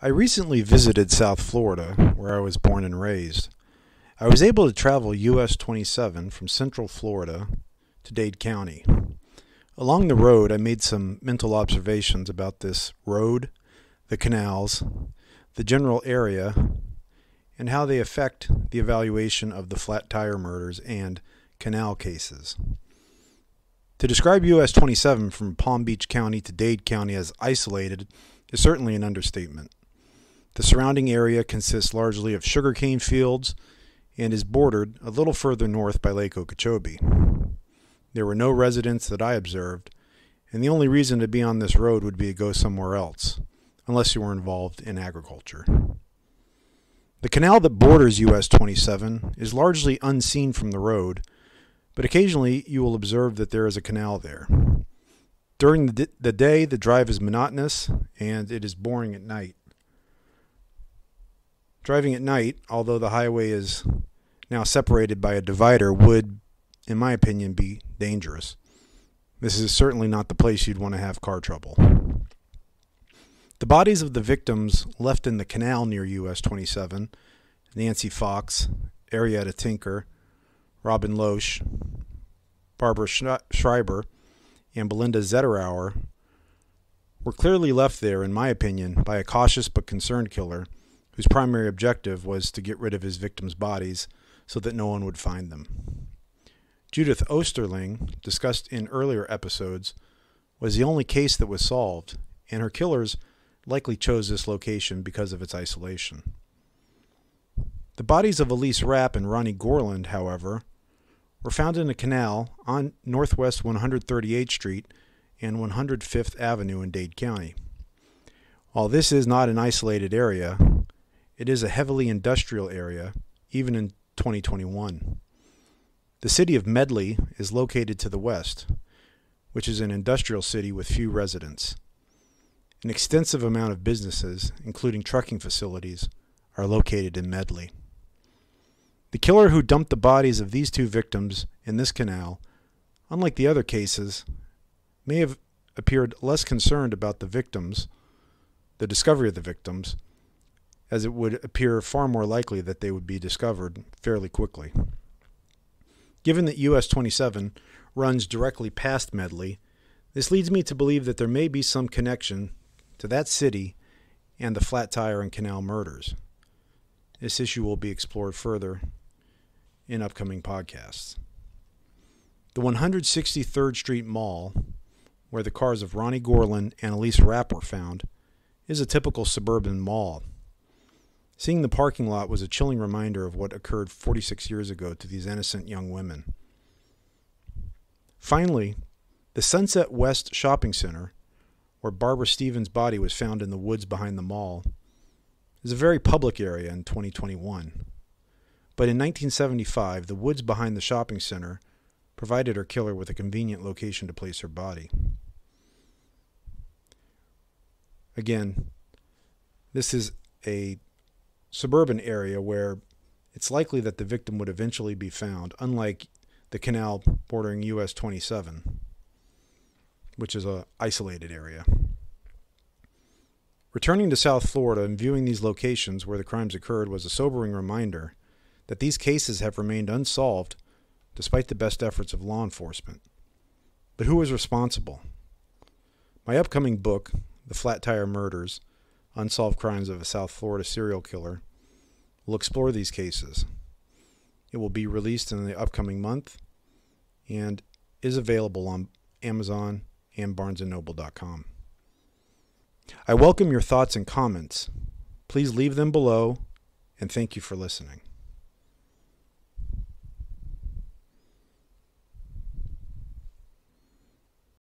I recently visited South Florida, where I was born and raised. I was able to travel US 27 from Central Florida to Dade County. Along the road, I made some mental observations about this road, the canals, the general area, and how they affect the evaluation of the flat tire murders and canal cases. To describe US 27 from Palm Beach County to Dade County as isolated is certainly an understatement. The surrounding area consists largely of sugarcane fields and is bordered a little further north by Lake Okeechobee. There were no residents that I observed, and the only reason to be on this road would be to go somewhere else, unless you were involved in agriculture. The canal that borders US 27 is largely unseen from the road, but occasionally you will observe that there is a canal there. During the, the day, the drive is monotonous and it is boring at night. Driving at night, although the highway is now separated by a divider, would, in my opinion, be dangerous. This is certainly not the place you'd want to have car trouble. The bodies of the victims left in the canal near US 27 Nancy Fox, Arietta Tinker, Robin Loesch, Barbara Schreiber, and Belinda Zetterauer were clearly left there, in my opinion, by a cautious but concerned killer whose primary objective was to get rid of his victims' bodies so that no one would find them. Judith Osterling, discussed in earlier episodes, was the only case that was solved, and her killers likely chose this location because of its isolation. The bodies of Elise Rapp and Ronnie Gorland, however, were found in a canal on Northwest 138th Street and 105th Avenue in Dade County. While this is not an isolated area, it is a heavily industrial area, even in 2021. The city of Medley is located to the west, which is an industrial city with few residents. An extensive amount of businesses, including trucking facilities, are located in Medley. The killer who dumped the bodies of these two victims in this canal, unlike the other cases, may have appeared less concerned about the victims, the discovery of the victims, as it would appear far more likely that they would be discovered fairly quickly. Given that US 27 runs directly past Medley, this leads me to believe that there may be some connection to that city and the flat tire and canal murders. This issue will be explored further in upcoming podcasts. The 163rd Street Mall, where the cars of Ronnie Gorland and Elise Rapp were found, is a typical suburban mall Seeing the parking lot was a chilling reminder of what occurred 46 years ago to these innocent young women. Finally, the Sunset West Shopping Center, where Barbara Stevens' body was found in the woods behind the mall, is a very public area in 2021. But in 1975, the woods behind the shopping center provided her killer with a convenient location to place her body. Again, this is a suburban area where it's likely that the victim would eventually be found, unlike the canal bordering US 27, which is a isolated area. Returning to South Florida and viewing these locations where the crimes occurred was a sobering reminder that these cases have remained unsolved despite the best efforts of law enforcement. But who is responsible? My upcoming book, The Flat Tire Murders, Unsolved Crimes of a South Florida Serial Killer, will explore these cases. It will be released in the upcoming month and is available on Amazon and barnesandnoble.com. I welcome your thoughts and comments. Please leave them below and thank you for listening.